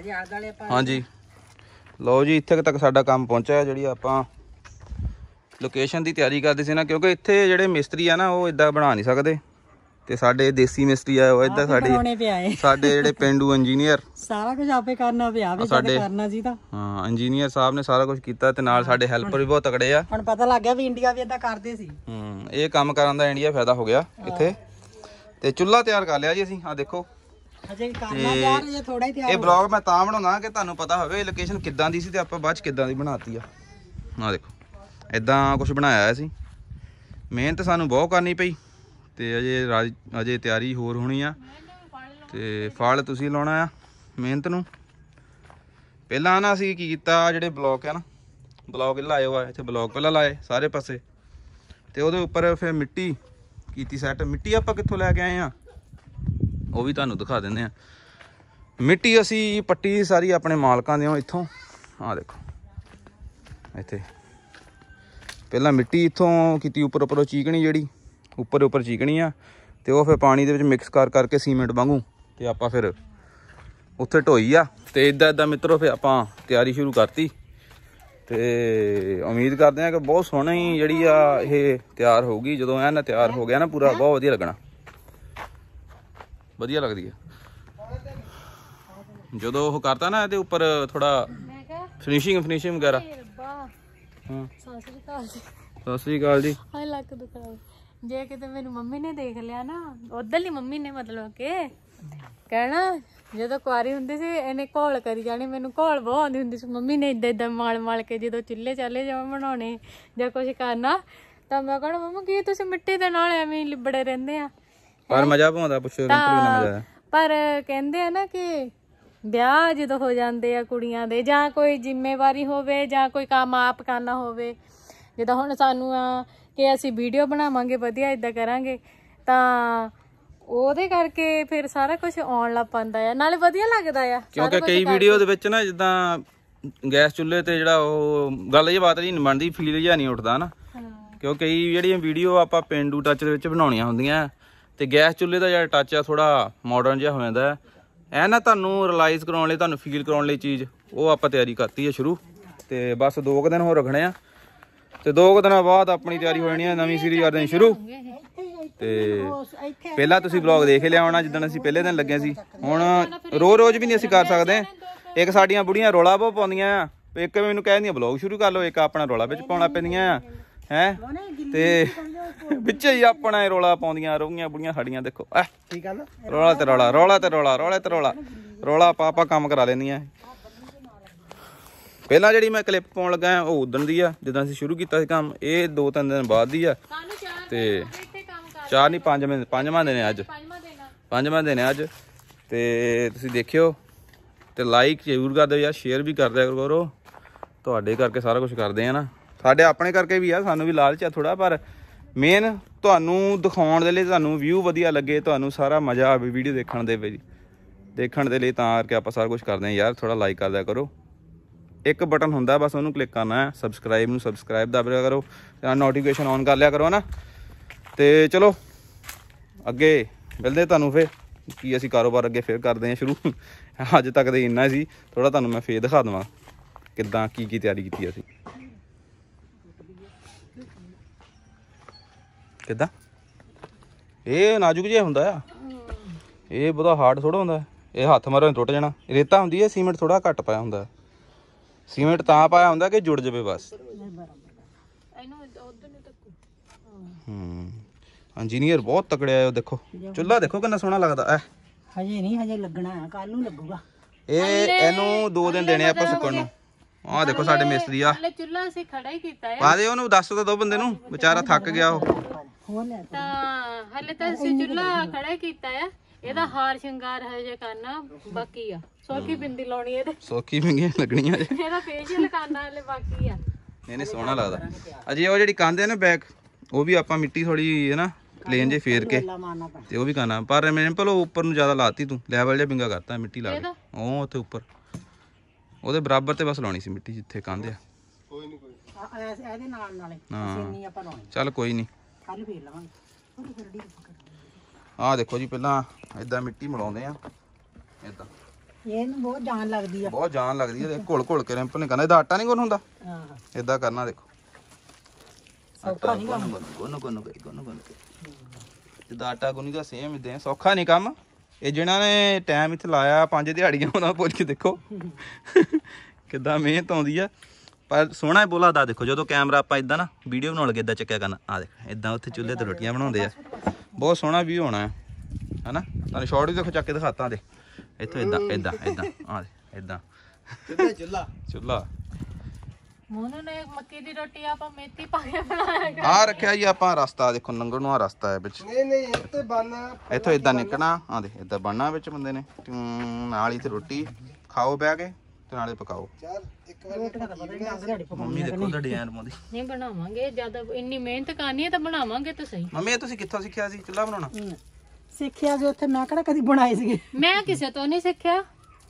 ਹਜੇ ਆਦ ਵਾਲੇ ਆਪਾਂ ਹਾਂਜੀ। ਲਓ ਜੀ ਇੱਥੇ ਤੱਕ ਸਾਡਾ ਕੰਮ ਪਹੁੰਚਿਆ ਜਿਹੜੀ ਆਪਾਂ ਲੋਕੇਸ਼ਨ ਦੀ ਤਿਆਰੀ ਕਰਦੇ ਸੀ ਨਾ ਕਿਉਂਕਿ ਇੱਥੇ ਜਿਹੜੇ ਮਿਸਤਰੀ ਆ ਨਾ ਉਹ ਇਦਾਂ ਬਣਾ ਨਹੀਂ ਸਕਦੇ। ਤੇ ਸਾਡੇ ਦੇਸੀ ਮਿਸਤਰੀ ਆ ਉਹ ਇਦਾਂ ਸਾਡੇ ਸਾਡੇ ਜਿਹੜੇ ਪਿੰਡੂ ਇੰਜੀਨੀਅਰ ਸਾਰਾ ਕੁਝ ਆਪੇ ਕਰਨਾ ਪਿਆ ਵੀ ਸਾਡੇ- ਕਰਨਾ ਸੀ ਤਾਂ। ਹਾਂ ਇੰਜੀਨੀਅਰ ਸਾਹਿਬ ਨੇ ਸਾਰਾ ਕੁਝ ਕੀਤਾ ਤੇ ਨਾਲ ਸਾਡੇ ਹੈਲਪਰ ਵੀ ਬਹੁਤ ਤਕੜੇ ਆ। ਹੁਣ ਪਤਾ ਲੱਗ ਗਿਆ ਵੀ ਇੰਡੀਆ ਵੀ ਇਦਾਂ ਕਰਦੇ ਸੀ। ਹੂੰ ਇਹ ਕੰਮ ਕਰਨ ਦਾ ਇੰਡੀਆ ਫਾਇਦਾ ਹੋ ਗਿਆ ਇੱਥੇ। ਤੇ ਚੁੱਲ੍ਹਾ ਤਿਆਰ ਕਰ ਲਿਆ ਜੀ ਅਸੀਂ ਆ ਦੇਖੋ। ਕਰਨਾ ਜੇ ਥੋੜਾ ਹੀ ਤਿਆਰ ਇਹ ਬਲੌਗ ਮੈਂ ਤਾਂ ਬਣਾਉਣਾ ਕਿ ਤੁਹਾਨੂੰ ਪਤਾ ਹੋਵੇ ਇਹ ਲੋਕੇਸ਼ਨ ਕਿੱਦਾਂ ਦੀ ਸੀ ਤੇ ਆਪਾਂ ਬਾਅਦ ਚ ਕਿੱਦਾਂ ਦੀ ਬਣਾਤੀ ਆ। ਆ ਦੇਖੋ ਇਦਾਂ ਕੁਝ ਬਣਾਇਆ ਹੋਇਆ ਸੀ। ਮਿਹਨਤ ਸਾਨੂੰ ਬਹੁਤ ਕਰਨੀ ਪਈ ਤੇ ਅਜੇ ਅਜੇ ਤਿਆਰੀ ਹੋਰ ਹੋਣੀ ਆ ਤੇ ਫਲ ਤੁਸੀਂ ਲਾਉਣਾ ਆ ਮਿਹਨਤ ਨੂੰ। ਪਹਿਲਾਂ ਨਾ ਅਸੀਂ ਕੀ ਕੀਤਾ ਜਿਹੜੇ ਬਲੌਕ ਆ ਨਾ ਬਲੌਕ ਲਾਏ ਹੋਆ ਇੱਥੇ ਬਲੌਕ ਪਹਿਲਾਂ ਲਾਏ ਸਾਰੇ ਪਾਸੇ। ਤੇ ਉਹਦੇ ਉੱਪਰ ਫਿਰ ਮਿੱਟੀ ਕੀਤੀ ਸੈੱਟ ਮਿੱਟੀ ਆਪਾਂ ਕਿੱਥੋਂ ਲੈ ਕੇ ਆਏ ਆ? ਉਹ ਵੀ ਤੁਹਾਨੂੰ ਦਿਖਾ ਦਿੰਦੇ ਆ। ਮਿੱਟੀ ਅਸੀਂ ਪੱਟੀ ਸਾਰੀ ਆਪਣੇ ਮਾਲਕਾਂ ਦੇ ਇੱਥੋਂ। ਆਹ ਦੇਖੋ। ਇੱਥੇ। ਪਹਿਲਾਂ ਮਿੱਟੀ ਇੱਥੋਂ ਕੀਤੀ, ਉੱਪਰ ਉੱਪਰੋਂ ਚੀਕਣੀ ਜਿਹੜੀ, ਉੱਪਰ ਉੱਪਰ ਚੀਕਣੀ ਆ, ਤੇ ਉਹ ਫਿਰ ਪਾਣੀ ਦੇ ਵਿੱਚ ਮਿਕਸ ਕਰ ਕਰਕੇ ਸੀਮੈਂਟ ਵਾਂਗੂ, ਤੇ ਆਪਾਂ ਫਿਰ ਉੱਥੇ ਢੋਈ ਆ। ਤੇ ਇਦਾਂ ਇਦਾਂ ਮਿੱਤਰੋ ਫਿਰ ਆਪਾਂ ਤਿਆਰੀ ਸ਼ੁਰੂ ਕਰਤੀ। ਤੇ ਉਮੀਦ ਕਰਦੇ ਆ ਕਿ ਬਹੁਤ ਸੋਹਣੀ ਜਿਹੜੀ ਆ ਇਹ ਤਿਆਰ ਹੋਊਗੀ। ਜਦੋਂ ਐਨ ਤਿਆਰ ਹੋ ਗਿਆ ਨਾ ਪੂਰਾ, ਬਹੁਤ ਵਧੀਆ ਲੱਗਣਾ। ਵਧੀਆ ਲੱਗਦੀ ਹੈ। ਜਦੋਂ ਉਹ ਕਰਤਾ ਨਾ ਇਹਦੇ ਉੱਪਰ ਥੋੜਾ ਮੈਂ ਕਿਹਾ ਫਿਨਿਸ਼ਿੰਗ ਫਿਨਿਸ਼ਿੰਗ ਵਗੈਰਾ। "ਇਹ ਰੱਬਾ ਹਾਂ। ਸਤਿ ਸ੍ਰੀ ਅਕਾਲ ਜੀ। ਸਤਿ ਸ੍ਰੀ ਅਕਾਲ ਜੀ। ਹਾਏ ਲੱਕ ਦੁਖਦਾ ਜੇ ਕਿਤੇ ਮੈਨੂੰ ਮੰਮੀ ਨੇ ਦੇਖ ਲਿਆ ਨਾ ਉਧਰ ਹੀ ਮੰਮੀ ਨੇ ਮਤਲਬ ਕਿ ਕਹਿਣਾ ਜਦੋਂ ਕੁਆਰੀ ਹੁੰਦੀ ਸੀ ਇਹਨੇ ਘੋਲ ਕਰੀ ਜਾਣੀ ਮੈਨੂੰ ਘੋਲ ਬਹੁਤ ਆਉਂਦੀ ਹੁੰਦੀ ਸੀ। ਮੰਮੀ ਨੇ ਇਦਾਂ ਇਦਾਂ ਮਾਲ ਮਾਲ ਕੇ ਜਦੋਂ ਚੁੱਲ੍ਹੇ ਚਾਲੇ ਜਾਵਾਂ ਬਣਾਉਣੇ ਜਾਂ ਕੁਝ ਕਰਨਾ ਤਾਂ ਮੈਂ ਕਹਣਾ ਮੰਮਾ ਕੀ ਤੁਸੀਂ ਮਿੱਟੀ ਦੇ ਨਾਲ ਐਵੇਂ ਹੀ ਲਿਬੜੇ ਰਹਿੰਦੇ ਆ? ਪਰ ਮਜ਼ਾ ਪਾਉਂਦਾ ਪੁੱਛੋ ਰਿੰਪਲ ਕਿੰਨਾ ਮਜ਼ਾ ਆਇਆ ਪਰ ਕਹਿੰਦੇ ਆ ਨਾ ਕਿ ਵਿਆਹ ਜਦੋਂ ਹੋ ਜਾਂਦੇ ਆ ਕੁੜੀਆਂ ਦੇ ਜਾਂ ਕੋਈ ਜ਼ਿੰਮੇਵਾਰੀ ਹੋਵੇ ਜਾਂ ਕੋਈ ਕੰਮ ਆਪ ਕਰਨਾ ਹੋਵੇ ਜਿੱਦਾਂ ਹੁਣ ਸਾਨੂੰ ਆ ਕਿ ਅਸੀਂ ਵੀਡੀਓ ਬਣਾਵਾਂਗੇ ਵਧੀਆ ਇਦਾਂ ਕਰਾਂਗੇ ਤਾਂ ਉਹਦੇ ਕਰਕੇ ਫਿਰ ਸਾਰਾ ਕੁਝ ਆਉਣ ਲੱਗ ਪੈਂਦਾ ਆ। ਨਾਲੇ ਵਧੀਆ ਲੱਗਦਾ ਆ ਕਿਉਂਕਿ ਕਈ ਵੀਡੀਓ ਦੇ ਵਿੱਚ ਨਾ ਜਿੱਦਾਂ ਗੈਸ ਚੁੱਲ੍ਹੇ ਤੇ ਜਿਹੜਾ ਉਹ ਗੱਲ ਇਹ ਬਾਤ ਨਹੀਂ ਬਣਦੀ ਫੀਲ ਜਿਹਾ ਨਹੀਂ ਉੱਠਦਾ ਨਾ। ਕਿਉਂਕਿ ਕਈ ਜਿਹੜੀਆਂ ਵੀਡੀਓ ਆਪਾਂ ਪਿੰਡੂ ਟੱਚ ਦੇ ਵਿੱਚ ਬਣਾਉਣੀਆਂ ਹੁੰਦੀਆਂ ਤੇ ਗੈਸ ਚੁੱਲ੍ਹੇ ਦਾ ਜਿਹੜਾ ਟੱਚ ਆ ਥੋੜਾ ਮਾਡਰਨ ਜਿਹਾ ਹੋ ਜਾਂਦਾ ਹੈ। ਐ ਨਾ ਤੁਹਾਨੂੰ ਰਿਲਾਈਜ਼ ਕਰਾਉਣ ਲਈ, ਤੁਹਾਨੂੰ ਫੀਲ ਕਰਾਉਣ ਲਈ ਚੀਜ਼, ਉਹ ਆਪਾਂ ਤਿਆਰੀ ਕਰਤੀ ਹੈ ਸ਼ੁਰੂ। ਤੇ ਬਸ ਦੋ ਕੁ ਦਿਨ ਹੋਰ ਰੱਖਣੇ ਆ। ਤੇ ਦੋ ਕੁ ਦਿਨਾਂ ਬਾਅਦ ਆਪਣੀ ਤਿਆਰੀ ਹੋ ਜਾਣੀ ਹੈ, ਨਵੀਂ ਸੀਰੀਜ਼ ਕਰਦੇ ਹਾਂ ਸ਼ੁਰੂ। ਤੇ ਪਹਿਲਾਂ ਤੁਸੀਂ ਵਲੌਗ ਦੇਖ ਲਿਆ ਹੋਣਾ, ਜਿੱਦਣ ਅਸੀਂ ਪਹਿਲੇ ਦਿਨ ਲੱਗੇ ਸੀ। ਹੁਣ ਰੋ ਰੋਜ਼ ਵੀ ਨਹੀਂ ਅਸੀਂ ਕਰ ਸਕਦੇ। ਇੱਕ ਸਾਡੀਆਂ ਬੁੜੀਆਂ ਰੋਲਾ ਬਹੁਤ ਪਾਉਂਦੀਆਂ ਆ। ਇੱਕ ਮੈਨੂੰ ਕਹਿ ਦਿੰਦੀਆਂ ਵਲੌਗ ਸ਼ੁਰੂ ਕਰ ਲਓ, ਇੱਕ ਆਪਣਾ ਰੋਲਾ ਵਿੱਚ ਪਾਉਣਾ ਪੈਂਦੀਆਂ ਆ। ਹੈ? ਤੇ ਵਿੱਚ ਹੀ ਆਪਣਾ ਇਹ ਰੋਲਾ ਪਾਉਂਦੀਆਂ ਰੋਗੀਆਂ ਬੁੜੀਆਂ ਸਾਡੀਆਂ ਦੇਖੋ। ਐ। ਠੀਕ ਆ ਨਾ? ਰੋਲਾ ਤੇ ਰੋਲਾ ਰੋਲਾ ਤੇ ਰੋਲਾ ਰੋਲਾ ਤੇ ਰੋਲਾ। ਰੋਲਾ ਪਾਪਾ ਕੰਮ ਕਰਾ ਲੈਂਦੀਆਂ। ਪਹਿਲਾਂ ਜਿਹੜੀ ਮੈਂ ਕਲਿੱਪ ਪਾਉਣ ਲੱਗਾ ਉਹ ਉਦਣ ਦੀ ਆ ਜਦੋਂ ਅਸੀਂ ਸ਼ੁਰੂ ਕੀਤਾ ਸੀ ਕੰਮ ਇਹ ਦੋ ਤਿੰਨ ਦਿਨ ਬਾਅਦ ਦੀ ਆ। ਤੇ ਇੱਥੇ ਕੰਮ ਕਰ ਚਾਰ ਨਹੀਂ ਪੰਜ ਮਹੀਨੇ ਪੰਜਵਾਂ ਦਿਨ ਹੈ ਅੱਜ। ਪੰਜਵਾਂ ਦਿਨ ਆ। ਪੰਜਵਾਂ ਦਿਨ ਹੈ ਅੱਜ। ਤੇ ਤੁਸੀਂ ਦੇਖਿਓ ਤੇ ਲਾਈਕ ਜ਼ਰੂਰ ਕਰ ਦਿਓ ਯਾਰ ਸ਼ੇਅਰ ਵੀ ਕਰ ਦਿਆ ਕਰੋ। ਤੁਹਾਡੇ ਕਰਕੇ ਸਾਰਾ ਕੁਝ ਕਰਦੇ ਆ ਨਾ। ਸਾਡੇ ਆਪਣੇ ਕਰਕੇ ਵੀ ਆ, ਸਾਨੂੰ ਵੀ ਲਾਲਚ ਆ ਥੋੜਾ ਪਰ ਮੇਨ ਤੁਹਾਨੂੰ ਦਿਖਾਉਣ ਦੇ ਲਈ ਤੁਹਾਨੂੰ ਵਿਊ ਵਧੀਆ ਲੱਗੇ, ਤੁਹਾਨੂੰ ਸਾਰਾ ਮਜ਼ਾ ਆਵੇ ਵੀਡੀਓ ਦੇਖਣ ਦੇ ਵਿੱਚ। ਦੇਖਣ ਦੇ ਲਈ ਤਾਂ ਕਰਕੇ ਆਪਾਂ ਸਾਰਾ ਕੁਝ ਕਰਦੇ ਆ ਯਾਰ ਥੋੜਾ ਲਾਈਕ ਕਰ ਦਿਆ ਕਰੋ। ਇੱਕ ਬਟਨ ਹੁੰਦਾ, ਬਸ ਉਹਨੂੰ ਕਲਿੱਕ ਕਰਨਾ ਹੈ। ਸਬਸਕ੍ਰਾਈਬ ਨੂੰ ਸਬਸਕ੍ਰਾਈਬ ਦਬ ਲਿਆ ਕਰੋ। ਤੇ ਨੋਟੀਫਿਕੇਸ਼ਨ ਔਨ ਕਰ ਲਿਆ ਕਰੋ ਨਾ ਤੇ ਚਲੋ, ਅੱਗੇ ਮਿਲਦੇ ਤੁਹਾਨੂੰ ਫੇਰ। ਕੀ ਅਸੀਂ ਕਾਰੋਬਾਰ ਅੱਗੇ ਫੇਰ ਕਰਦੇ ਹਾਂ ਸ਼ੁਰੂ। ਅੱਜ ਤੱਕ ਦੇ ਇੰਨਾ ਸੀ। ਥੋੜਾ ਤੁਹਾਨੂੰ ਮੈਂ ਫੇਰ ਦਿਖਾ ਦਵਾਂ ਕਿੱਦਾਂ ਕੀ ਕੀ ਤਿਆਰੀ ਕੀਤੀ ਅਸੀਂ। ਕਿੱਦਾਂ? ਇਹ ਨਾਜ਼ੁਕ ਜਿਹਾ ਹੁੰਦਾ ਆ। ਇਹ ਬਹੁਤਾ ਹਾਰਡ ਥੋੜਾ ਹੁੰਦਾ। ਇਹ ਹੱਥ ਮਾਰੋ ਟੁੱਟ ਜਾਣਾ। ਰੇਤਾ ਹੁੰਦੀ ਹੈ ਸੀਮੈਂਟ ਥੋੜਾ ਘੱਟ ਪਾਇਆ ਹੁੰਦਾ। ਸੀਮੈਂਟ ਤਾਂ ਪਾਇਆ ਹੁੰਦਾ ਕਿ ਜੁੜ ਜਾਵੇ ਬਸ। ਹੂੰ। ਇੰਜੀਨੀਅਰ ਬਹੁਤ ਤਕੜਿਆ ਉਹ ਦੇਖੋ। ਚੁੱਲ੍ਹਾ ਦੇਖੋ ਕਿੰਨਾ ਸੋਹਣਾ ਲੱਗਦਾ। ਐ। ਹਜੇ ਨਹੀਂ ਹਜੇ ਲੱਗਣਾ ਹੈ ਕੱਲ ਨੂੰ ਲੱਗੂਗਾ। ਇਹ ਇਹਨੂੰ ਦੋ ਦਿਨ ਦੇਣੇ ਆਪਾਂ ਸੁੱਕਣ ਨੂੰ। ਆਹ ਦੇਖੋ ਸਾਡੇ ਮਿਸਤਰੀ ਆ। ਚੁੱਲ੍ਹਾ ਅਸੀਂ ਖੜਾ ਹੀ ਕੀਤਾ ਹੈ ਪਾ ਦੇ ਉਹਨੂੰ ਦੱਸ ਤਾਂ ਦੋ ਬੰਦੇ ਨੂੰ। ਵਿਚਾਰਾ ਥੱਕ ਗਿਆ ਉਹ। ਹੋਰ ਲੈ ਤਾਂ ਹਲੇ ਤਾਂ ਅਸੀਂ ਚੁੱਲ੍ਹਾ ਖੜਾ ਹੀ ਕੀਤਾ ਆ। ਇਹਦਾ ਹਾਰ ਸ਼ਿੰਗਾਰ ਹਜੇ ਕਰਨਾ ਬਾਕੀ ਆ। ਸੋਕੀ ਬਿੰਦੀ ਲਾਉਣੀ ਇਹਦੇ। ਸੌਖੀ ਮਿੰਗੀਆਂ ਲੱਗਣੀਆਂ ਜੇ। ਇਹਦਾ ਫੇਸ਼ੀਅਲ ਕਰਨਾ ਹਲੇ ਬਾਕੀ ਆ। ਨਹੀਂ ਨਹੀਂ ਸੋਹਣਾ ਲੱਗਦਾ। ਅਜੇ ਉਹ ਜਿਹੜੀ ਕੰਧ ਹੈ ਨਾ ਬੈਕ ਉਹ ਵੀ ਆਪਾਂ ਮਿੱਟੀ ਥੋੜੀ ਹੈ ਨਾ ਪਲੇਨ ਜੇ ਫੇਰ ਕੇ। ਲਾ ਮਾਰਨਾ ਪੈਣਾ। ਤੇ ਉਹ ਵੀ ਕਰਨਾ। ਪਰ ਭਲੋ ਉੱਪਰ ਨੂੰ ਜ਼ਿਆਦਾ ਲਾਤੀ ਤੂੰ। ਲੈਵਲ ਜਿਹਾ ਬਿੰਗਾ ਕਰਤਾ ਮਿੱਟੀ ਲਾ ਕੇ। ਉਹ ਉੱਥੇ ਉੱਪਰ। ਉਹਦੇ ਬਰਾਬਰ ਤੇ ਬਸ ਲਾਉਣੀ ਸੀ ਮਿੱਟੀ ਜਿੱਥੇ ਕੰਧ ਆ। ਆ- ਐਸ- ਇਹਦੇ ਨਾਲ ਨਾਲੇ। ਹਾਂ। ਸਿੰਨੀ ਆਪਾਂ ਲਾਉਣੀ। ਚੱਲ ਕੋਈ ਨਹੀਂ ਕੱਲ ਲਵਾਂਗੇ। ਆਹ ਦੇਖੋ ਜੀ ਪਹਿਲਾਂ ਇਦਾਂ ਮਿੱਟੀ ਮਿਲਾਉਂਦੇ ਆ ਇਦਾਂ ਇਹਨੂੰ ਬਹੁਤ ਜਾਨ ਲੱਗਦੀ ਆ। ਬਹੁਤ ਜਾਨ ਲੱਗਦੀ ਹੈ ਘੁਲ ਘੁਲ ਕੇ ਰਿੰਪਲ ਨੇ ਕਹਿੰਦਾ ਇਹਦਾ ਆਟਾ ਨਹੀਂ ਗੁੰਨ ਹੁੰਦਾ? ਹਾਂ। ਇਦਾਂ ਕਰਨਾ ਦੇਖੋ। ਸੌਖਾ ਨਹੀਂ ਕੰਮ। ਗੁੰਨ ਗੁੰਨ ਕੇ ਗੁੰਨ ਗੁੰਨ ਕੇ ਜਿੱਦਾਂ ਆਟਾ ਗੁੰਨੀ ਦਾ ਸੇਮ ਇਦਾਂ ਸੌਖਾ ਨਹੀਂ ਕੰਮ। ਇਹ ਜਿਨ੍ਹਾਂ ਨੇ ਟਾਈਮ ਇੱਥੇ ਲਾਇਆ ਪੰਜ ਦਿਹਾੜੀਆਂ ਉਹਨਾਂ ਪੁੱਛ ਕੇ ਦੇਖੋ। ਕਿੱਦਾਂ ਮਿਹਨਤ ਆਉਂਦੀ ਆ। ਪਰ ਸੋਹਣਾ ਬੋਲਾ ਦਾ ਦੇਖੋ ਜਦੋਂ ਕੈਮਰਾ ਆਪਾਂ ਇਦਾਂ ਨਾ ਵੀਡੀਓ ਬਣਾਉਣ ਲੱਗੇ ਇਦਾਂ ਚੱਕਿਆ ਕਰਨਾ। ਆ ਦੇਖ ਇਦਾਂ ਉੱਥੇ ਚੁੱਲ੍ਹੇ ਤੇ ਰੋਟੀਆਂ ਬਣਾਉਂਦੇ ਆ। ਬਹੁਤ ਸੋਹਣਾ ਵੀ ਹੋਣਾ ਹੈ ਹਨਾ? ਤੁਹਾਨੂੰ ਸ਼ਾਰਟ ਵੀ ਦੇਖੋ ਚੱਕ ਕੇ ਦਿਖਾਤਾ ਦੇ ਇੱਥੋਂ ਇਦਾਂ ਇਦਾਂ ਇਦਾਂ ਆ ਦੇ ਇਦਾਂ। ਚੁੱਲਾ ਚੁੱਲਾ ਚੁੱਲ੍ਹਾ। ਮੋਨੂ ਨੇ ਮੱਕੀ ਦੀ ਰੋਟੀ ਆਪਾਂ ਮੇਥੀ ਪਾ ਕੇ ਬਣਾਇਆ। ਆ ਰੱਖਿਆ ਜੀ ਆਪਾਂ ਰਸਤਾ ਦੇਖੋ ਲੰਘਣ ਨੂੰ ਆ ਰਸਤਾ ਹੈ ਵਿੱਚ। ਨਹੀਂ ਨਹੀਂ ਇੱਥੇ ਬੰਨਾ ਇੱਥੋਂ ਇਦਾਂ ਨਿਕਲਣਾ ਆ ਦੇ ਇਦਾਂ ਬਣਨਾ ਵਿੱਚ ਬੰਦੇ ਨੇ। ਨਾਲ ਹੀ ਤੇ ਰੋਟੀ। ਖਾਓ ਬਹਿ ਕੇ। ਤੇ ਨਾਲੇ ਪਕਾਓ। ਚੱਲ ਇੱਕ ਵਾਰ ਰੋਟੀਆਂ ਤਾਂ ਪਤਾ ਨਹੀਂ ਅੰਗ ਦਿਹਾੜੀ ਮੰਮੀ ਦੇਖੋ ਤਾਂ ਡਿਜ਼ਾਈਨ ਪਾਉਂਦੀ। ਨਹੀਂ ਬਣਾਵਾਂਗੇ ਜ਼ਿਆਦਾ ਇੰਨੀ ਮਿਹਨਤ ਕਰਨੀ ਹੈ ਤਾਂ ਬਣਾਵਾਂਗੇ ਤਾਂ ਸਹੀ। ਮੰਮੀ ਇਹ ਤੁਸੀਂ ਕਿੱਥੋਂ ਸਿੱਖਿਆ ਸੀ? ਚੁੱਲ੍ਹਾ ਬਣਾਉਣਾ। ਸਿੱਖਿਆ ਜੇ ਉੱਥੇ ਮੈਂ ਕਿਹੜਾ ਕਦੀ ਬਣਾਏ ਸੀਗੇ? ਮੈਂ ਕਿਸੇ ਤੋਂ ਨਹੀਂ ਸਿੱਖਿਆ।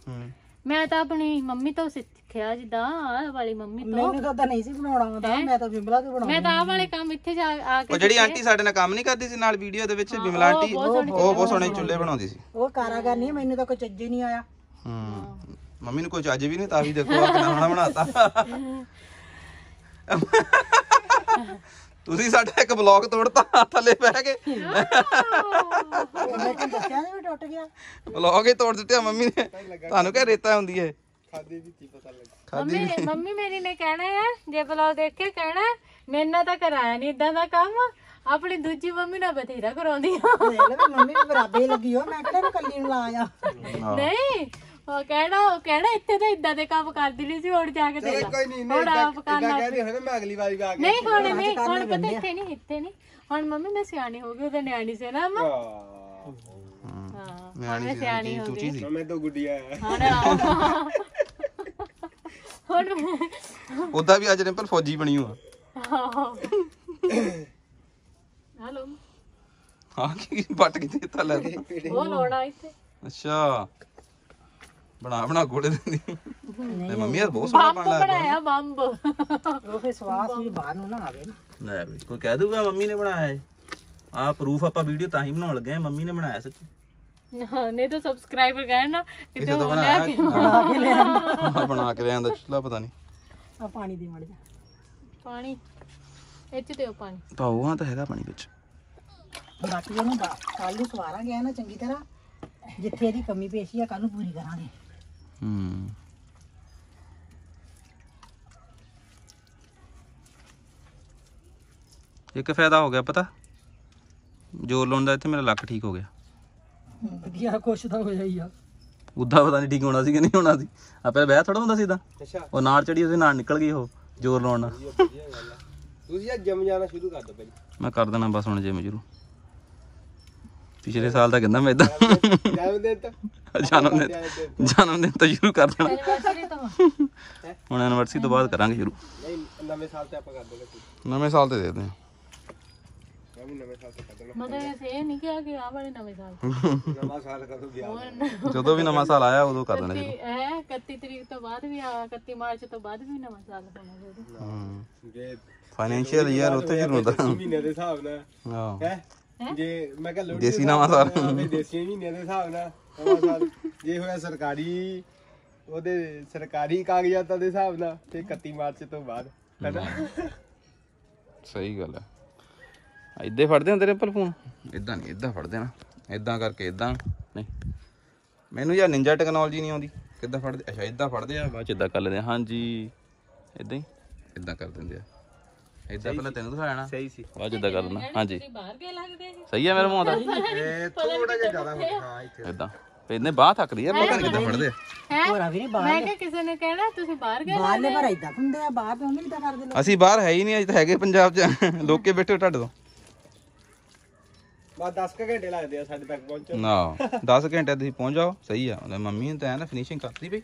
ਹੂੰ। ਮੈਂ ਤਾਂ ਆਪਣੀ ਮੰਮੀ ਤੋਂ ਸਿੱਖਿਆ ਜਿੱਦਾਂ ਆਹ ਵਾਲੀ ਮੰਮੀ ਤੋਂ। ਮੈਨੂੰ ਤਾਂ ਉਦਾਂ ਨਹੀਂ ਸੀ ਬਣਾਉਣਾ ਆਉਂਦਾ ਮੈਂ ਤਾਂ ਬਿੰਬਲਾ ਤੋਂ ਬਣਾਉਂਦੀ ਮੈਂ ਤਾਂ ਆਹ ਵਾਲੇ ਕੰਮ ਇੱਥੇ ਜਾ ਆ ਕੇ ਉਹ ਜਿਹੜੀ ਆਂਟੀ ਸਾਡੇ ਨਾਲ ਕੰਮ ਨਹੀਂ ਕਰਦੀ ਸੀ ਨਾਲ ਵੀਡੀਓ ਦੇ ਵਿੱਚ ਬਿਮਲਾ ਆਂਟੀ ਉਹ ਬਹੁਤ ਸੋਹਣੇ ਚੁੱਲ੍ਹੇ ਬਣਾਉਂਦੀ ਸੀ। ਉਹ ਕਾਰਾਗਰ ਨਹੀਂ ਮੈਨੂੰ ਤਾਂ ਕੋਈ ਚੱਜ ਨਹੀਂ ਆਇਆ। ਹੂੰ। ਮੰਮੀ ਨੂੰ ਕੋਈ ਚੱਜ ਵੀ ਨਹੀਂ ਤਾਂ ਵੀ ਦੇਖੋ ਆ ਕਿੰਨਾ ਬਣਾਤਾ। ਤੁਸੀਂ ਸਾਡਾ ਇੱਕ ਬਲੌਗ ਤੋੜਤਾ ਥੱਲੇ ਬਹਿ ਕੇ। ਮੈਂ ਦੱਸਿਆ ਨਹੀਂ ਵੀ ਟੁੱਟ ਗਿਆ। ਬਲੌਗ ਹੀ ਤੋੜ ਦਿੱਤੇ ਮੰਮੀ ਨੇ। ਤੁਹਾਨੂੰ ਕਿਹ ਰੇਤਾ ਹੁੰਦੀ ਹੈ ਖਾਦੇ ਵੀ ਤੀ ਪਤਾ ਲੱਗਾ। ਮੰਮੀ ਮੰਮੀ ਮੇਰੀ ਨੇ ਕਹਿਣਾ ਹੈ ਜੇ ਬਲੌਗ ਦੇਖ ਕੇ ਕਹਿਣਾ ਮੇਰੇ ਨਾਲ ਤਾਂ ਕਰਾਇਆ ਨਹੀਂ ਇਦਾਂ ਦਾ ਕੰਮ। ਆਪਣੀ ਦੂਜੀ ਮੰਮੀ ਨਾਲ ਬਥੇਰਾ ਕਰਾਉਂਦੀ ਆ। ਦੇਖ ਲੈ ਵੀ ਮੰਮੀ ਵੀ ਬਰਾਬਰ ਹੀ ਲੱਗੀ ਹੋ ਮੈਂ ਕਿਹੜਾ ਨੂੰ ਕੱਲੀ ਨੂੰ ਲਾਇਆ। ਨਹੀਂ ਉਹ ਕਹਿਣਾ ਉਹ ਕਹਿਣਾ ਇੱਥੇ ਤਾਂ ਇਦਾਂ ਦੇ ਕੰਮ ਕਰਦੀ ਨਹੀਂ ਸੀ ਹੁਣ ਜਾ ਕੇ ਦੇਖ ਕੋਈ ਨਹੀਂ ਨਹੀਂ ਹੁਣ ਆਪ ਇਦਾਂ ਕਰਨਾ ਕਹਿੰਦੇ ਹੋਏ ਨਾ ਮੈਂ ਅਗਲੀ ਵਾਰੀ ਆ ਕੇ ਨਹੀਂ ਹੁਣ ਨਹੀਂ ਹੁਣ ਪਤਾ ਇੱਥੇ ਨਹੀਂ ਇੱਥੇ ਨਹੀਂ। ਹੁਣ ਮੰਮੀ ਮੈਂ ਸਿਆਣੀ ਹੋ ਗਈ ਉਹਦੇ ਨਿਆਣੀ ਸੀ ਨਾ ਅੰਮਾ। ਹਾਂ ਨਿਆਣੀ ਸੀ ਤੂੰ ਚੀਜ਼ ਸੀ। ਮੈਂ ਤਾਂ ਗੁੱਡੀਆ। ਆ ਹੁਣ ਹੁਣ ਉਦਾਂ ਵੀ ਅੱਜ ਰਿੰਪਲ ਫੌਜੀ ਬਣੀ ਹੋਆ। ਹਲੋ। ਹਾਂ ਕੀ ਪੱਟ ਕਿਤੇ ਤਾਂ ਲੈ। ਉਹ ਲਾਉਣਾ ਇੱਥੇ। ਅੱਛਾ। ਬਣਾ ਬਣਾ ਗੋਲੇ ਦਿੰਦੀ ਤੇ ਮੰਮੀ ਯਾਰ ਬਹੁਤ ਸੋਹਣਾ ਬਣ ਬਣਾਇਆ ਬੰਬ। ਉਹ ਸਵਾਸ ਵੀ ਬਾਹਰ ਨੂੰ ਨਾ ਆਵੇ ਨਾ। ਲੈ ਵੀ ਕੋਈ ਕਹਿ ਦੂਗਾ ਮੰਮੀ ਨੇ ਬਣਾਇਆ ਹੈ ਆ ਪ੍ਰੂਫ ਆਪਾਂ ਵੀਡੀਓ ਤਾਂ ਹੀ ਬਣਾਉਣ ਲੱਗੇ ਆ ਮੰਮੀ ਨੇ ਬਣਾਇਆ ਸੱਚੀ। ਹਾਂ, ਨਹੀਂ ਤਾਂ ਸਬਸਕ੍ਰਾਈਬਰ ਕਹਿਣਾ ਕਿਤੇ ਕਿਸੇ ਤੋਂ ਹੋਰ ਲੈ ਕੇ ਬਣਾਇਆ ਹਾਂ, ਬਣਾ ਕੇ ਲਿਆਂਦਾ ਚੁੱਲਾ ਪਤਾ ਨਹੀਂ। ਆ ਪਾਣੀ ਦੇ ਮੜ ਜਾ ਪਾਣੀ। ਇੱਥੇ ਦਿਓ ਪਾਣੀ। ਪਾਓ ਹਾਂ ਤਾਂ ਹੈਗਾ ਪਾਣੀ ਵਿੱਚ। ਬਾਕੀ ਉਹਨੂੰ ਕੱਲ ਨੂੰ ਸਵਾਰਾਂਗੇ ਨਾ ਚੰਗੀ ਤਰ੍ਹਾਂ ਜਿੱਥੇ ਇਹਦੀ ਕਮੀ ਪੇਸ਼ੀ ਆ ਕੱਲ ਨੂੰ ਪੂਰੀ ਕਰਾਂਗੇ। ਹੂੰ ਇੱਕ ਫਾਇਦਾ ਹੋ ਗਿਆ ਪਤਾ? ਜੋਰ ਲਾਉਣ ਦਾ ਇੱਥੇ ਮੇਰਾ ਲੱਕ ਠੀਕ ਹੋ ਗਿਆ। ਵਧੀਆ ਕੁਛ ਤਾਂ ਹੋਇਆ ਹੀ ਆ। ਉਦਾਂ ਪਤਾ ਨਹੀਂ ਠੀਕ ਹੋਣਾ ਸੀ ਕਿ ਨਹੀਂ ਹੋਣਾ ਸੀ। ਆਪੇ ਵਿਆਹ ਥੋੜਾ ਹੁੰਦਾ ਸੀ ਇਦਾਂ। ਅੱਛਾ। ਉਹ ਨਾੜ ਚੜੀ ਉਹਦੇ ਨਾਲ ਨਿਕਲ ਗਈ ਉਹ ਜੋਰ ਲਾਉਣ ਨਾਲ। ਆ। ਤੁਸੀਂ ਜਿਮ ਜਾਣਾ ਸ਼ੁਰੂ ਕਰ ਦੋ ਪਹਿਲਾਂ। ਮੈਂ ਕਰ ਦੇਣਾ ਬਸ ਹੁਣ ਜਿਮ ਜਰੂ ਪਿਛਲੇ ਸਾਲ ਤਾਂ ਕਹਿੰਦਾ ਮੈਂ ਇਦਾਂ ਜਨਮ ਦਿਨ ਤਾਂ ਜਨਮ ਦਿਨ ਜਨਮ ਦਿਨ ਤੋਂ ਸ਼ੁਰੂ ਕਰ ਦੇਣਾ। ਐਨਵਰਸਰੀ ਤੋਂ। ਹੁਣ ਐਨਵਰਸਰੀ ਤੋਂ ਬਾਅਦ ਕਰਾਂਗੇ ਸ਼ੁਰੂ। ਨਹੀਂ ਨਵੇਂ ਸਾਲ ਤੇ ਆਪਾਂ ਕਰ ਦੋਗੇ। ਨਵੇਂ ਸਾਲ ਤੇ ਦੇ ਦੇ ਮੈਂ ਵੀ ਨਵੇਂ ਸਾਲ ਤੇ ਕਰ ਦੇਣਾ। ਮਤਲਬ ਇਹ ਨਹੀਂ ਕਿਹਾ ਕਿ ਆਹ ਵਾਲੇ ਨਵੇਂ ਸਾਲ। ਨਵਾਂ ਸਾਲ ਕਦੋਂ ਗਿਆ? ਜਦੋਂ ਵੀ ਨਵਾਂ ਸਾਲ ਆਇਆ ਉਦੋਂ ਕਰ ਦੇਣਾ ਹੈ 31 ਤਰੀਕ ਤੋਂ ਬਾਅਦ ਵੀ ਆ 31 ਮਾਰਚ ਤੋਂ ਬਾਅਦ ਵੀ ਨਵਾਂ ਸਾਲ ਹੋਣਾ ਜਦੋਂ ਹੂੰ। ਜੇ ਫਾਈਨੈਂਸ਼ੀਅਲ ਈਅਰ ਉੱਥੇ ਸ਼ੁਰੂ ਹੁੰਦਾ। ਮਹੀਨੇ ਦੇ ਹਿਸਾਬ ਨਾਲ। ਹਾਂ। ਹੈ? ਜੇ ਮੈਂ ਕਿਹਾ ਲੋਹੜੀ ਦੇਸੀ ਨਵਾਂ ਸਾਲ। ਸਾਲ। ਦੇਸੀ ਮਹੀਨੇ ਦੇ ਹਿਸਾਬ ਨਾਲ ਨਵਾਂ ਸਾਲ। ਜੇ ਹੋਇਆ ਸਰਕਾਰੀ ਉਹਦੇ ਸਰਕਾਰੀ ਕਾਗਜ਼ਾਤਾਂ ਦੇ ਹਿਸਾਬ ਨਾਲ ਤੇ 31 ਮਾਰਚ ਤੋਂ ਬਾਅਦ ਹੈਨਾ? ਸਹੀ ਗੱਲ ਹੈ ਇੱਦਾਂ ਫੜਦੇ ਹੁੰਦੇ ਨੇ ਪਰ ਫੋਨ ਇਦਾਂ ਨਹੀਂ ਇਦਾਂ ਫੜਦੇ ਨਾ। ਇਦਾਂ ਕਰਕੇ ਇਦਾਂ। ਨਹੀਂ। ਮੈਨੂੰ ਯਾਰ ਨਿੰਜਾ ਟੈਕਨੋਲੋਜੀ ਨਹੀਂ ਆਉਂਦੀ। ਕਿੱਦਾਂ ਫੜਦੇ? ਅੱਛਾ ਇਦਾਂ ਫੜਦੇ ਆ। ਬਾਅਦ ਚ ਇਦਾਂ ਕਰ ਲੈਂਦੇ ਹਾਂਜੀ। ਇਦਾਂ ਹੀ। ਇਦਾਂ ਕਰ ਦਿੰਦੇ ਆ। ਇਦਾਂ ਪਹਿਲਾਂ ਤੈਨੂੰ ਦਿਖਾਇਆ ਨਾ। ਸਹੀ ਸੀ। ਬਾਅਦ ਇਦਾਂ ਕਰ ਦੇਣਾ ਹਾਂਜੀ। ਬਾਹਰ ਗਏ ਲੱਗਦੇ ਸਹੀ ਹੈ ਮੇਰੇ ਮੂੰਹ ਦਾ। ਇਹ ਥੋੜਾ ਜਿਹਾ ਜ਼ਿਆਦਾ ਹਾਂ ਇੱਥੇ। ਇਦਾਂ ਇਹਨੇ ਬਾਹ ਥੱਕਦੀ ਆ ਪਤਾ ਨਹੀਂ ਕਿੱਦਾਂ ਫੜਦੇ ਆ? ਹੈ? ਹੋਰਾ ਵੀ ਨਹੀਂ ਬਾਹਰ ਮੈਂ ਕਿਹਾ ਕਿਸੇ ਨੇ ਕਹਿਣਾ ਤੁਸੀਂ ਬਾਹਰ ਗਏ ਬਾਹਰ ਨੇ ਪਰ ਇਦਾਂ ਹੁੰਦੇ ਆ ਬਾਹਰ ਤੋਂ ਨਹੀਂ ਇਦਾਂ ਕਰਦੇ ਲੋਕ। ਅਸੀਂ ਬਾਹਰ ਹੈ ਹੀ ਨਹੀਂ ਅਜੇ ਤਾਂ ਹੈਗੇ ਪੰਜਾਬ 'ਚ। ਲੋਕੇ ਬੈਠੇ ਢੱਡ ਤੋਂ। ਬਸ 10 ਕੁ ਘੰਟੇ ਲੱਗਦੇ ਆ ਸਾਡੇ ਤੱਕ ਪਹੁੰਚਣ। ਨਾ 10 ਘੰਟੇ ਤੁਸੀਂ ਪਹੁੰਚ ਜਾਓ ਸਹੀ ਆ। ਉਹਨੇ ਮੰਮੀ ਨੇ ਤਾਂ ਐਂ ਨਾ ਫਿਨਿਸ਼ਿੰਗ ਕਰਤੀ ਬਈ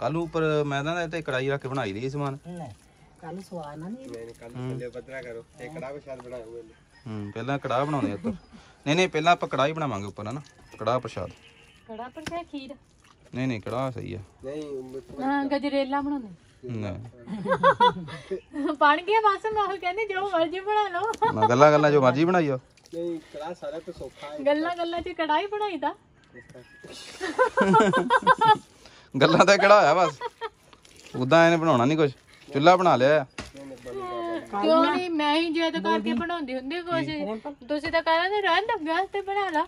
ਕੱਲ ਉੱਪਰ ਮੈਂ ਤਾਂ ਤੇ ਕੜਾਈ ਰੱਖ ਕੇ ਬਣਾਈ ਦੀ ਸਮਾਨ। ਕੱਲ ਸਵਾਰ ਨਾ ਨਹੀਂ। ਨਹੀਂ ਕੱਲ ਥੱਲੇ ਪਤਰਾ ਕਰੋ। ਇਹ ਕੜਾ ਪ੍ਰਸ਼ਾਦ ਬਣਾਇਆ ਹੋਇਆ ਨੇ। ਹੂੰ ਪਹਿਲਾਂ ਕੜਾਹ ਬਣਾਉਂਦੇ ਆ ਉੱਪਰ ਨਹੀਂ ਨਹੀਂ ਪਹਿਲਾਂ ਆਪਾਂ ਕੜਾਹ ਹੀ ਬਣਾਵਾਂਗੇ ਉੱਪਰ ਹਨਾ? ਕੜਾਹ ਪ੍ਰਸ਼ਾਦ। ਕੜਾ ਪਰ ਖੀਰ? ਨਹੀਂ ਨਹੀਂ ਕੜਾਹ ਸਹੀ ਆ। ਨਹੀਂ ਹਾਂ ਗਜਰੇਲਾ ਬਣਾਉਂਦੇ। ਨਹੀਂ। ਬਣ ਗਿਆ ਬਸ ਮੈਂ ਉਹ ਕਹਿੰਦੀ ਜੋ ਮਰਜ਼ੀ ਬਣਾ ਲਓ। ਮੈਂ ਗੱਲਾਂ ਗੱਲਾਂ ਜੋ ਮਰਜ਼ੀ ਬਣਾਈ ਆ। ਨਹੀਂ ਕੜਾ ਸਾਰਾ ਤੋਂ ਸੌਖਾ ਹੈ। ਗੱਲਾਂ ਗੱਲਾਂ 'ਚ ਕੜਾਈ ਬਣਾਈਦਾ ਗੱਲਾਂ ਤਾਂ ਕਿਹੜਾ ਹੋਇਆ ਬਸ? ਉਦਾਂ ਇਹਨੇ ਬਣਾਉਣਾ ਨਹੀਂ ਕੁਝ ਚੁੱਲ੍ਹਾ ਬਣਾ ਲਿਆ ਆ। ਕਿਉਂ ਨਹੀਂ? ਮੈਂ ਹੀ ਜਿੱਦ ਕਰਕੇ ਬਣਾਉਂਦੀ ਹੁੰਦੀ ਕੁਛ ਤੁਸੀਂ ਤਾਂ ਕਹਿੰਦੇ ਰਹਿਣ ਦਾ ਵਿਆਹ ਤੇ ਬਣਾ ਲਾ।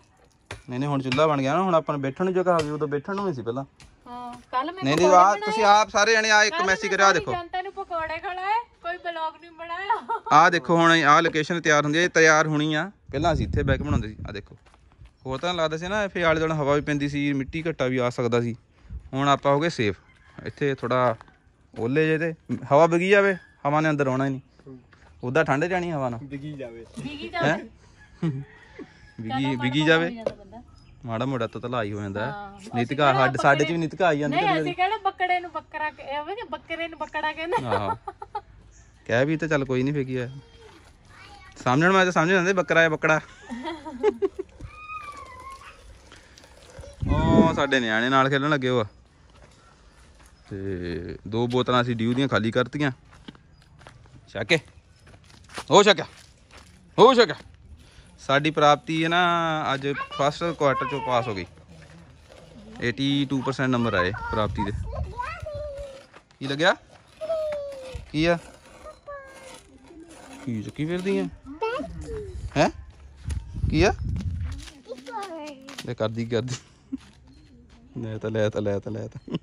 ਨਹੀਂ ਨਹੀਂ ਹੁਣ ਚੁੱਲ੍ਹਾ ਬਣ ਗਿਆ ਨਾ ਹੁਣ ਆਪਾਂ ਨੂੰ ਬੈਠਣ ਨੂੰ ਜਗ੍ਹਾ ਹੋ ਗਈ ਉਦੋਂ ਬੈਠਣ ਨੂੰ ਨਹੀਂ ਸੀ ਪਹਿਲਾਂ। ਹਾਂ ਕੱਲ ਮੈਂ ਨਹੀਂ ਨਹੀਂ ਆ ਤੁਸੀਂ ਆਪ ਸਾਰੇ ਜਣੇ ਆ ਇੱਕ ਮੈਸੇਜ ਕਰਿਆ ਦੇਖੋ। ਜਨਤਾ ਨੂੰ ਪਕੌੜੇ ਖੜਾਏ ਕੋਈ ਬਲੌਗ ਨਹੀਂ ਬਣਾਇਆ। ਆਹ ਦੇਖੋ ਹੁਣ ਆਹ ਲੋਕੇਸ਼ਨ ਤਿਆਰ ਹੁੰਦੀ ਹੈ ਤਿਆਰ ਹੋਣੀ ਆ। ਪਹਿਲਾਂ ਅਸੀਂ ਇੱਥੇ ਬੈਕ ਬਣਾਉਂਦੇ ਸੀ ਆਹ ਦੇਖੋ। ਹੋਰ ਤਾਂ ਲੱਗਦਾ ਸੀ ਨਾ ਫੇ ਆਲੇ ਦੁਆਲੇ ਹਵਾ ਵੀ ਪੈਂਦੀ ਸੀ ਮਿੱਟੀ ਘੱਟਾ ਵੀ ਆ ਸਕਦਾ ਸੀ। ਹੁਣ ਆਪਾਂ ਹੋ ਗਏ ਸੇਫ ਇੱਥੇ ਥੋੜਾ ਓਲੇ ਜੇ ਤੇ ਹਵਾ ਵਗੀ ਜਾਵੇ ਹਵਾ ਨੇ ਅੰਦਰ ਆਉਣਾ ਹੀ ਨਹੀਂ। ਉਦਾਂ ਠੰਡ ਜਾਣੀ ਹਵਾ ਨਾਲ? ਡਿੱਗੀ ਜਾਵੇ। ਵਿਗੀ ਵਿਗੀ ਜਾਵੇ? ਜਾਂਦਾ ਬੰਦਾ। ਮਾੜਾ ਮੋੜਾ ਤਾਂ ਤਲਾਈ ਹੋ ਜਾਂਦਾ। ਨੀਤਕਾ ਸਾਡੇ ਸਾਡੇ ਚ ਵੀ ਨੀਤਕਾ ਆਈ ਜਾਂਦੀ ਨਹੀਂ ਅਸੀਂ ਕਹਿੰਦੇ ਬੱਕੜੇ ਨੂੰ ਬੱਕਰਾ ਕਿ ਬੱਕਰੇ ਨੂੰ ਬੱਕੜਾ ਕਹਿੰਦੇ। ਆਹੋ। ਕਹਿ ਵੀ ਤਾਂ ਚੱਲ ਕੋਈ ਨਹੀਂ ਫੇਕੀ ਆ ਸਮਝਣ ਮੈਂ ਤਾਂ ਸਮਝ ਜਾਂਦੇ ਬੱਕਰਾ ਹੈ ਬੱਕੜਾ। ਉਹ ਸਾਡੇ ਨਿਆਣੇ ਨਾਲ ਖੇਲਣ ਲੱਗੇ ਹੋ ਆ ਤੇ ਦੋ ਬੋਤਲਾਂ ਅਸੀਂ ਡਿਊ ਦੀਆਂ ਖਾਲੀ ਕਰਤੀਆਂ ਛਕੇ ਹੋ ਛਕਿਆ ਹੋ ਛਕਿਆ ਸਾਡੀ ਪ੍ਰਾਪਤੀ ਹੈ ਨਾ ਅੱਜ ਫਸਟ ਕੁਆਟਰ ਚੋਂ ਪਾਸ ਹੋ ਗਈ 82% ਨੰਬਰ ਆਏ ਪ੍ਰਾਪਤੀ ਦੇ ਕੀ ਲੱਗਿਆ ਕੀ ਆ ਕੀ ਚੱਕੀ ਫਿਰਦੀ ਆ ਹੈ ਕੀ ਆ ਲੈ ਕਰਦੀ ਕਰਦੀ ਲੈ ਤਾਂ ਲੈ ਤਾਂ ਲੈ ਤਾਂ ਲੈ ਤਾਂ